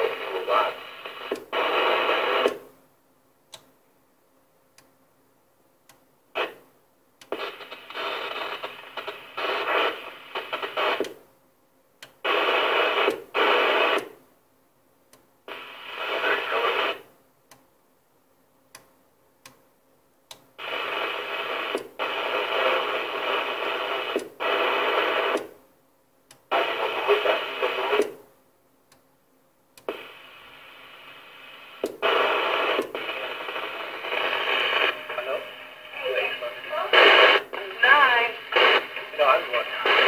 outro. Hollywood.